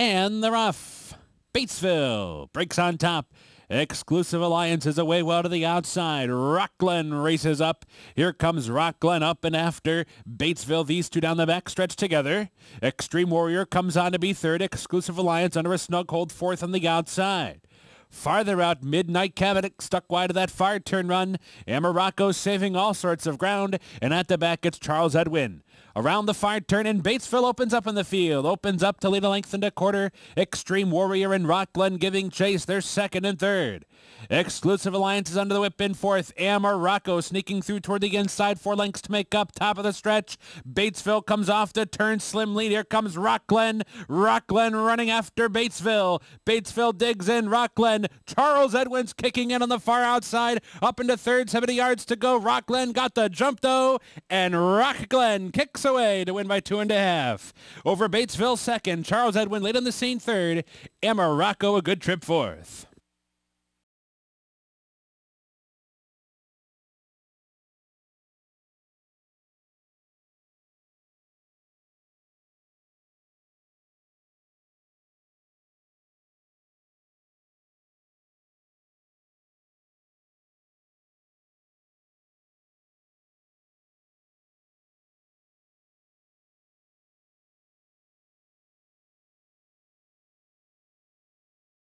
and the rough. Batesville breaks on top. Exclusive Alliance is away well to the outside. Rockglen races up. Here comes Rockglen up and after. Batesville, these two down the back stretch together. Extreme Warrior comes on to be third. Exclusive Alliance under a snug hold fourth on the outside. Farther out, Midnight Cabinet stuck wide of that fire turn run. Amarocco saving all sorts of ground. And at the back, it's Charles Edwin. Around the far turn, and Batesville opens up in the field. Opens up to lead a length and a quarter. Extreme Warrior and Rockglen giving chase. They're second and third. Exclusive Alliance is under the whip in fourth. Amarocco sneaking through toward the inside. Four lengths to make up. Top of the stretch. Batesville comes off the turn. Slim lead. Here comes Rockglen. Rockglen running after Batesville. Batesville digs in. Rockglen. Charles Edwins kicking in on the far outside. Up into third. 70 yards to go. Rockglen got the jump though. And Rockglen kicks away to win by two and a half. Over Batesville second. Charles Edwin late on the scene third. Amarocco a good trip fourth.